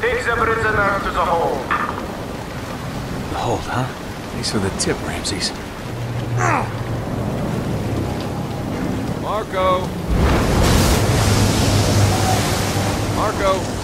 Take the prisoner to the hold. The hold, huh? These are the tip, Ramses. Marco! Marco!